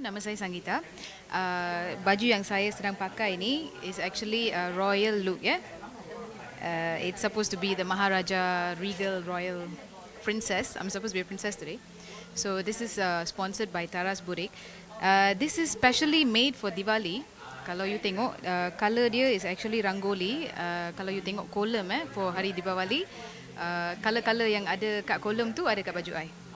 nama saya Sangita. Uh, ah, baju yang saya sedang pakai ini is actually a royal look, yeah. Uh, it's supposed to be the Maharaja regal royal princess. I'm supposed to be a princess today. So this is uh, sponsored by Taras Burik. Uh, this is specially made for Diwali. Kalau you tengok, uh, color dia is actually rangoli. Uh, kalau you tengok kolom eh, for Hari Diwali, uh, color-color yang ada kat kolom tu ada kat baju I.